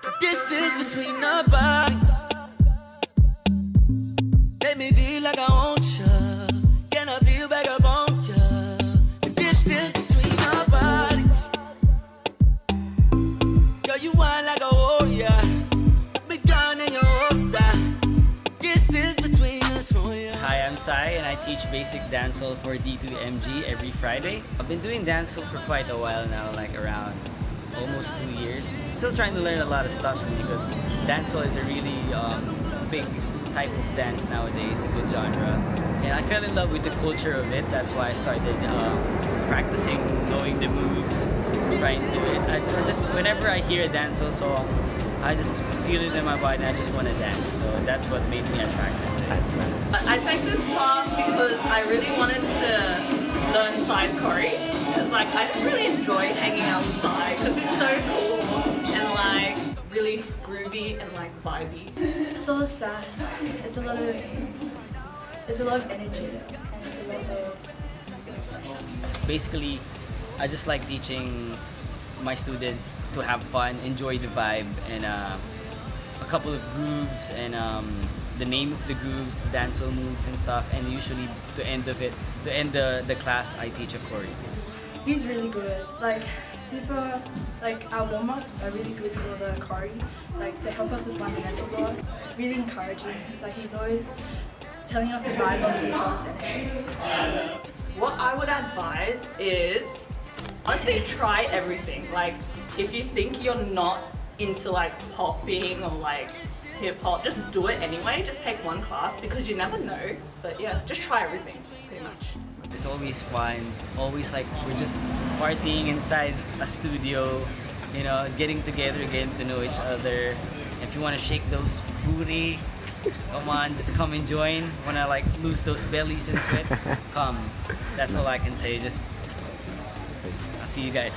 The distance between our bodies. Make me feel like I want you Hi, I'm Cy and I teach basic dancehall for D2MG every Friday. I've been doing dancehall for quite a while now, like around almost two years. Still trying to learn a lot of stuff because dancehall is a really um, big type of dance nowadays, a good genre. And I fell in love with the culture of it. That's why I started um, practicing, knowing the moves, trying to do it. I, I just whenever I hear a dancehall song, I just feel it in my body and I just want to dance. So that's what made me attracted to it. I take this class because I really wanted to learn Cy's chore. Because like I just really enjoy hanging out with Cy because it's so cool and like really groovy and like vibey. It's a lot of sass. It's a lot of it's a lot of energy. And it's a lot of basically I just like teaching my students to have fun, enjoy the vibe, and uh, a couple of grooves and um, the name of the grooves, dancehall moves and stuff. And usually, to end of it, to end the, the class, I teach a choreo. He's really good. Like super like our warm ups are really good for the choreo. Like they help us with fundamentals a lot. Really encouraging. Like he's always telling us to vibe on the details and What I would advise is honestly try everything. Like if you think you're not into like popping or like hip hop, just do it anyway. Just take one class because you never know. But yeah, just try everything pretty much. It's always fun. Always like we're just partying inside a studio, you know, getting together, getting to know each other. If you want to shake those booty, come on, just come and join. Wanna like lose those bellies and sweat? Come. That's all I can say. Just I'll see you guys.